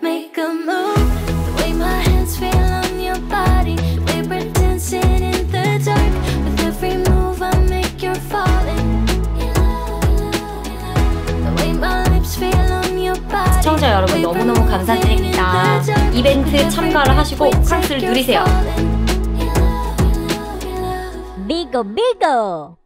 Make a move. The way my hands feel on your body. The way we're dancing in the dark. With every move I make, you're falling. The way my lips feel on your body. 시청자 여러분 너무너무 감사드립니다. 이벤트 참가를 하시고 프랑스를 누리세요. 비고 비고